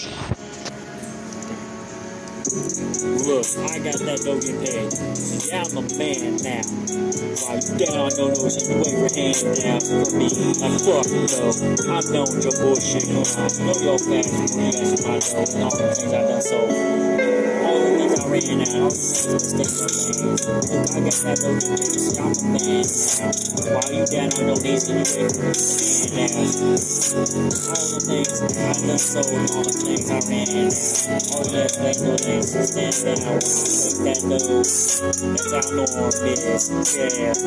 Look, I got that getting paid. Yeah, I'm a man now. While you down, no shit, you wave your hand down for me. Like, fuck. I'm done with your bullshit. On. Know your fast, yes, my dough, and all the things I done sold. I got that dough getting paid, so I'm a man. While you down on your knees and you wave your. All the things I done sold, all the things I ran out. All the things, no things, stand. When I take that dough, that's our norm, bitch. Yeah.